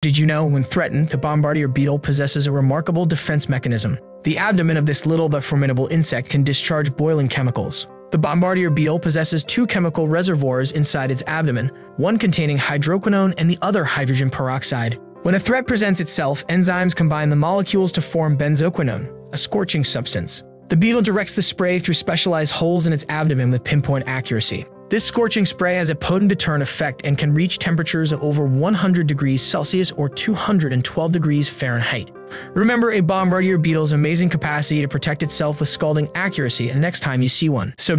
Did you know, when threatened, the bombardier beetle possesses a remarkable defense mechanism? The abdomen of this little but formidable insect can discharge boiling chemicals. The bombardier beetle possesses two chemical reservoirs inside its abdomen, one containing hydroquinone and the other hydrogen peroxide. When a threat presents itself, enzymes combine the molecules to form benzoquinone, a scorching substance. The beetle directs the spray through specialized holes in its abdomen with pinpoint accuracy. This scorching spray has a potent deterrent effect and can reach temperatures of over 100 degrees Celsius or 212 degrees Fahrenheit. Remember a bombardier beetle's amazing capacity to protect itself with scalding accuracy the next time you see one. So